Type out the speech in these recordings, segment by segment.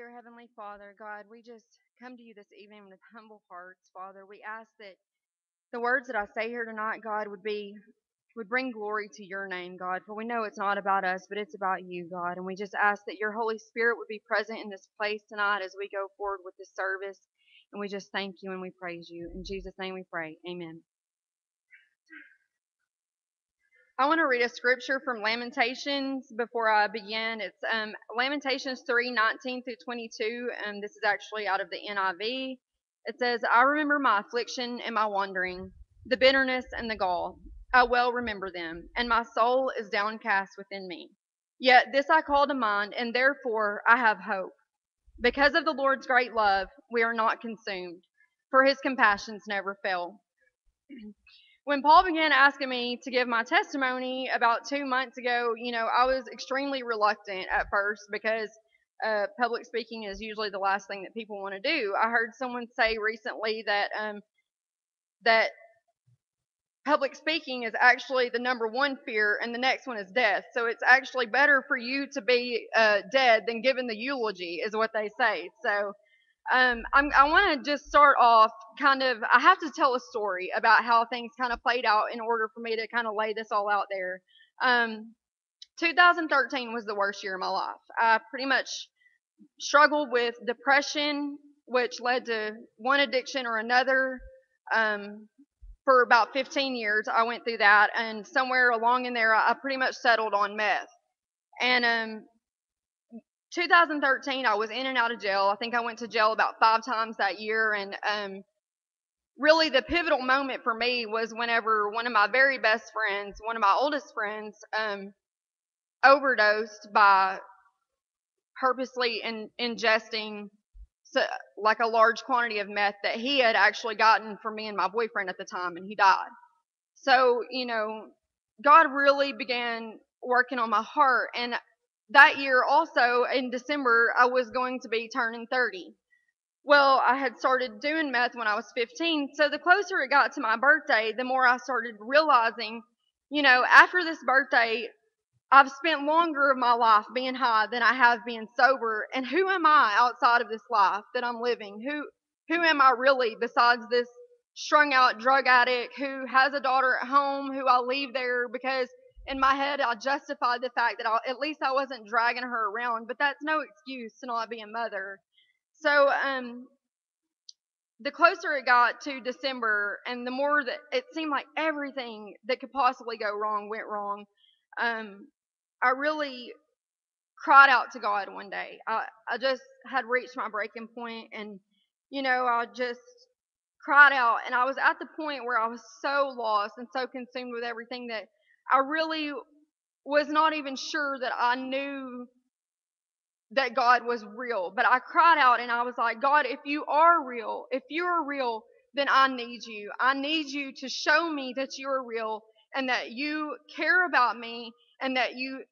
Dear Heavenly Father, God, we just come to you this evening with humble hearts, Father. We ask that the words that I say here tonight, God, would be would bring glory to your name, God. For we know it's not about us, but it's about you, God. And we just ask that your Holy Spirit would be present in this place tonight as we go forward with this service. And we just thank you and we praise you. In Jesus' name we pray. Amen. I want to read a scripture from Lamentations before I begin. It's um, Lamentations 3 19 through 22, and this is actually out of the NIV. It says, I remember my affliction and my wandering, the bitterness and the gall. I well remember them, and my soul is downcast within me. Yet this I call to mind, and therefore I have hope. Because of the Lord's great love, we are not consumed, for his compassions never fail. When Paul began asking me to give my testimony about two months ago, you know, I was extremely reluctant at first because uh, public speaking is usually the last thing that people want to do. I heard someone say recently that um, that public speaking is actually the number one fear, and the next one is death. So it's actually better for you to be uh, dead than given the eulogy, is what they say. So um, i want to just start off kind of, I have to tell a story about how things kind of played out in order for me to kind of lay this all out there. Um, 2013 was the worst year of my life. I pretty much struggled with depression, which led to one addiction or another. Um, for about 15 years, I went through that, and somewhere along in there, I pretty much settled on meth. And um, 2013, I was in and out of jail. I think I went to jail about five times that year, and um, really the pivotal moment for me was whenever one of my very best friends, one of my oldest friends, um, overdosed by purposely in, ingesting so, like a large quantity of meth that he had actually gotten from me and my boyfriend at the time, and he died. So, you know, God really began working on my heart, and that year also in December, I was going to be turning 30. Well, I had started doing meth when I was 15, so the closer it got to my birthday, the more I started realizing, you know, after this birthday, I've spent longer of my life being high than I have being sober. And who am I outside of this life that I'm living? Who who am I really besides this strung out drug addict who has a daughter at home who I leave there because in my head, I justified the fact that I, at least I wasn't dragging her around, but that's no excuse to not be a mother. So, um, the closer it got to December, and the more that it seemed like everything that could possibly go wrong went wrong, um, I really cried out to God one day. I, I just had reached my breaking point, and you know, I just cried out, and I was at the point where I was so lost and so consumed with everything that I really was not even sure that I knew that God was real. But I cried out and I was like, God, if you are real, if you are real, then I need you. I need you to show me that you are real and that you care about me and that you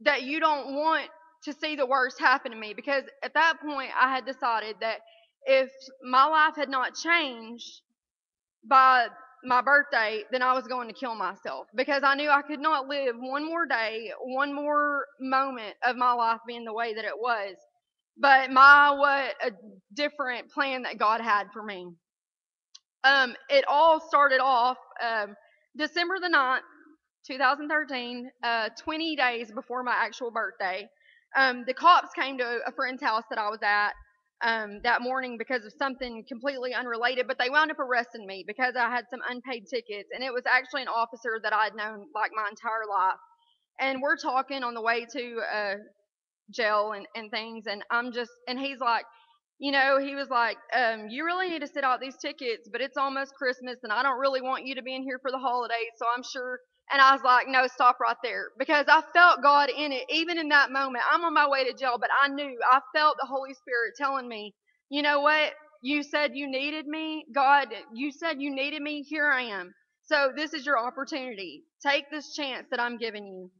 that you don't want to see the worst happen to me because at that point I had decided that if my life had not changed by my birthday, then I was going to kill myself because I knew I could not live one more day, one more moment of my life being the way that it was. But my what a different plan that God had for me. Um, it all started off um, December the 9th, 2013, uh, 20 days before my actual birthday. Um, the cops came to a friend's house that I was at um, that morning because of something completely unrelated, but they wound up arresting me because I had some unpaid tickets, and it was actually an officer that I'd known like my entire life. And we're talking on the way to uh, jail and, and things, and I'm just, and he's like, you know, he was like, um, you really need to sit out these tickets, but it's almost Christmas, and I don't really want you to be in here for the holidays, so I'm sure and I was like, no, stop right there. Because I felt God in it, even in that moment. I'm on my way to jail, but I knew, I felt the Holy Spirit telling me, you know what? You said you needed me. God, you said you needed me. Here I am. So this is your opportunity. Take this chance that I'm giving you.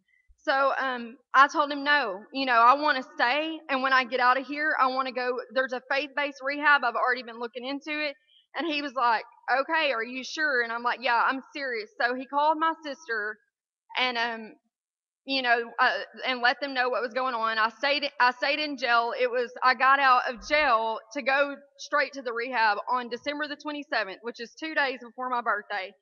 So um, I told him no. You know, I want to stay, and when I get out of here, I want to go. There's a faith-based rehab. I've already been looking into it, and he was like, okay, are you sure? And I'm like, yeah, I'm serious. So he called my sister and um you know, uh, and let them know what was going on. I stayed, I stayed in jail. It was, I got out of jail to go straight to the rehab on December the 27th, which is two days before my birthday.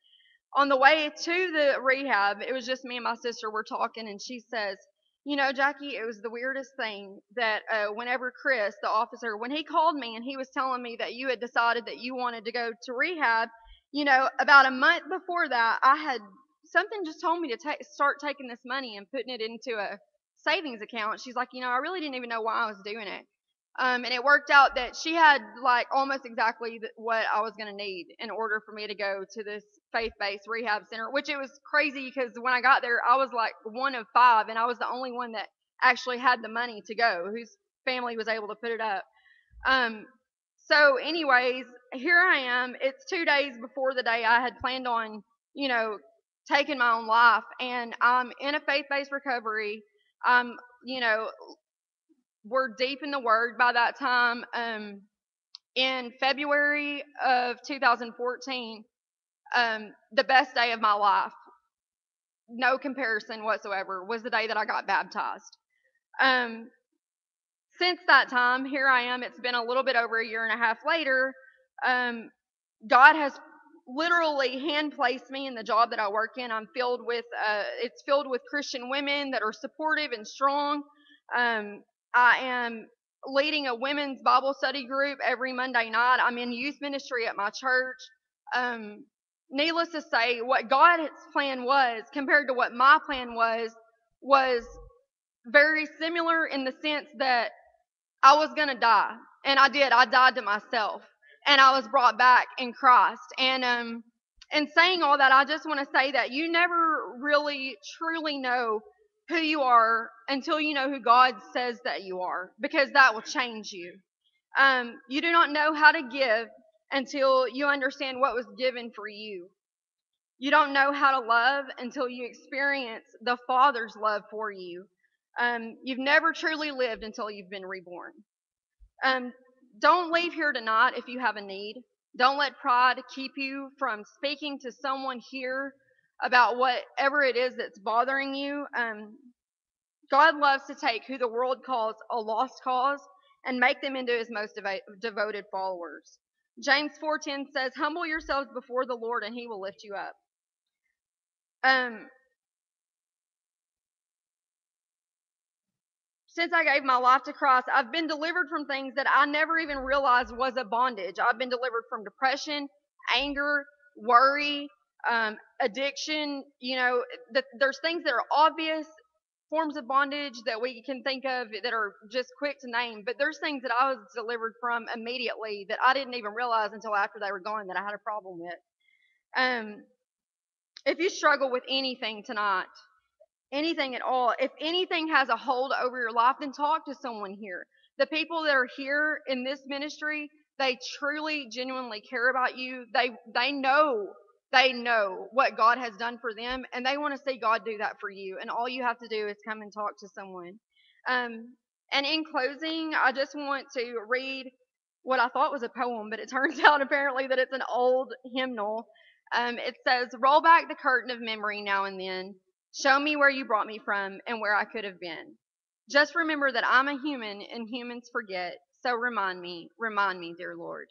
On the way to the rehab, it was just me and my sister were talking, and she says, you know, Jackie, it was the weirdest thing that uh, whenever Chris, the officer, when he called me and he was telling me that you had decided that you wanted to go to rehab, you know, about a month before that, I had something just told me to ta- start taking this money and putting it into a savings account. She's like, you know, I really didn't even know why I was doing it. Um, and it worked out that she had like almost exactly what I was going to need in order for me to go to this faith-based rehab center, which it was crazy because when I got there, I was like one of five, and I was the only one that actually had the money to go, whose family was able to put it up. Um, so, anyways, here I am. It's two days before the day I had planned on, you know, taking my own life, and I'm in a faith-based recovery. I'm, you know, we're deep in the Word by that time. Um, in February of 2014, um, the best day of my life, no comparison whatsoever, was the day that I got baptized. Um, since that time, here I am. It's been a little bit over a year and a half later. Um, God has literally hand placed me in the job that I work in. I'm filled with uh, it's filled with Christian women that are supportive and strong. Um, I am leading a women's Bible study group every Monday night. I'm in youth ministry at my church. Um, needless to say, what God's plan was compared to what my plan was was very similar in the sense that I was going to die. And I did. I died to myself. And I was brought back in Christ. And um and saying all that, I just want to say that you never really truly know who you are until you know who God says that you are, because that will change you. Um, you do not know how to give until you understand what was given for you. You don't know how to love until you experience the Father's love for you. Um, you've never truly lived until you've been reborn. Um, don't leave here tonight if you have a need. Don't let pride keep you from speaking to someone here about whatever it is that's bothering you. Um, God loves to take who the world calls a lost cause and make them into his most devoted followers. James 4:10 says, "Humble yourselves before the Lord and he will lift you up." Um Since I gave my life to Christ, I've been delivered from things that I never even realized was a bondage. I've been delivered from depression, anger, worry, um, addiction. You know, the, there's things that are obvious forms of bondage that we can think of that are just quick to name, but there's things that I was delivered from immediately that I didn't even realize until after they were gone that I had a problem with. Um, if you struggle with anything tonight, anything at all, if anything has a hold over your life, then talk to someone here. The people that are here in this ministry, they truly, genuinely care about you. They they know they know what God has done for them and they want to see God do that for you. And all you have to do is come and talk to someone. Um, and in closing, I just want to read what I thought was a poem, but it turns out apparently that it's an old hymnal. Um, it says, Roll back the curtain of memory now and then. Show me where you brought me from and where I could have been. Just remember that I'm a human and humans forget. So remind me, remind me, dear Lord.